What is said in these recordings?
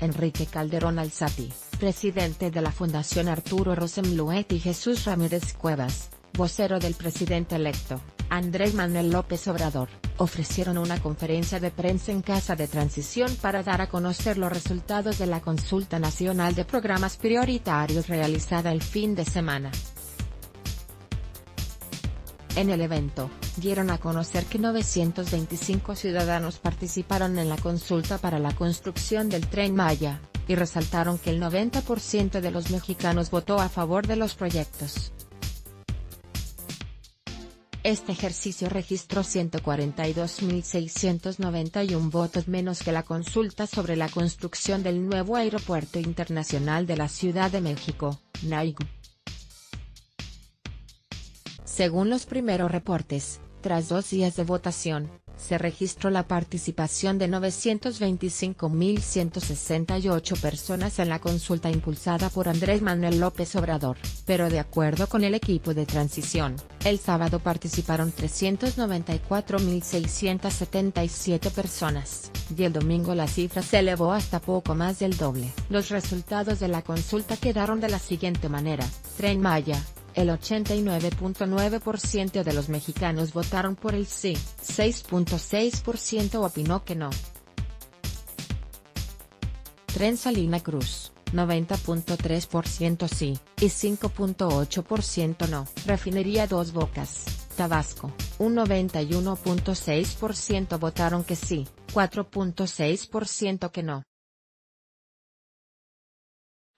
Enrique Calderón Alzati, presidente de la Fundación Arturo Rosemluet y Jesús Ramírez Cuevas, vocero del presidente electo, Andrés Manuel López Obrador, ofrecieron una conferencia de prensa en Casa de Transición para dar a conocer los resultados de la consulta nacional de programas prioritarios realizada el fin de semana. En el evento, dieron a conocer que 925 ciudadanos participaron en la consulta para la construcción del Tren Maya, y resaltaron que el 90% de los mexicanos votó a favor de los proyectos. Este ejercicio registró 142.691 votos menos que la consulta sobre la construcción del nuevo Aeropuerto Internacional de la Ciudad de México, NAIG. Según los primeros reportes, tras dos días de votación, se registró la participación de 925.168 personas en la consulta impulsada por Andrés Manuel López Obrador, pero de acuerdo con el equipo de transición, el sábado participaron 394.677 personas, y el domingo la cifra se elevó hasta poco más del doble. Los resultados de la consulta quedaron de la siguiente manera, Tren Maya, el 89.9% de los mexicanos votaron por el sí, 6.6% opinó que no. Tren Salina Cruz, 90.3% sí, y 5.8% no. Refinería Dos Bocas, Tabasco, un 91.6% votaron que sí, 4.6% que no.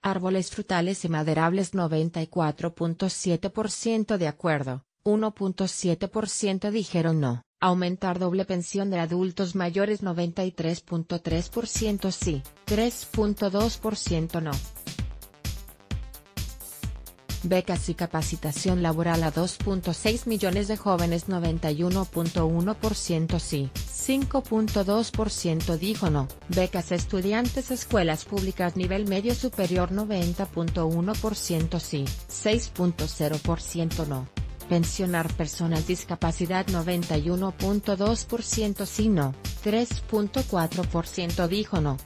Árboles frutales y maderables 94.7% de acuerdo, 1.7% dijeron no. Aumentar doble pensión de adultos mayores 93.3% sí, 3.2% no. Becas y capacitación laboral a 2.6 millones de jóvenes 91.1% sí, 5.2% dijo no. Becas estudiantes escuelas públicas nivel medio superior 90.1% sí, 6.0% no. Pensionar personas discapacidad 91.2% sí no, 3.4% dijo no.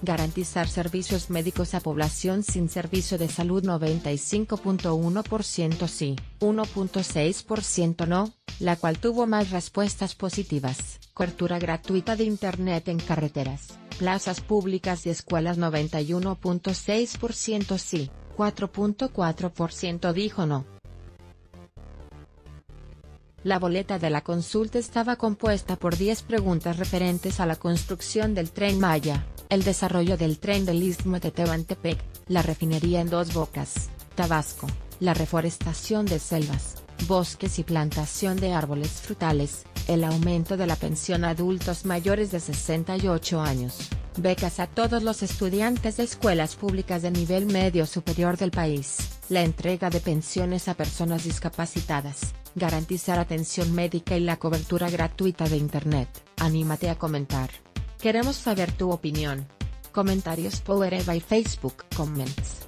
Garantizar servicios médicos a población sin servicio de salud 95.1% sí, 1.6% no, la cual tuvo más respuestas positivas. Cobertura gratuita de Internet en carreteras, plazas públicas y escuelas 91.6% sí, 4.4% dijo no. La boleta de la consulta estaba compuesta por 10 preguntas referentes a la construcción del Tren Maya, el desarrollo del tren del Istmo de Tehuantepec, la refinería en Dos Bocas, Tabasco, la reforestación de selvas, bosques y plantación de árboles frutales, el aumento de la pensión a adultos mayores de 68 años, becas a todos los estudiantes de escuelas públicas de nivel medio superior del país, la entrega de pensiones a personas discapacitadas, garantizar atención médica y la cobertura gratuita de Internet. Anímate a comentar. Queremos saber tu opinión. Comentarios Power by Facebook Comments.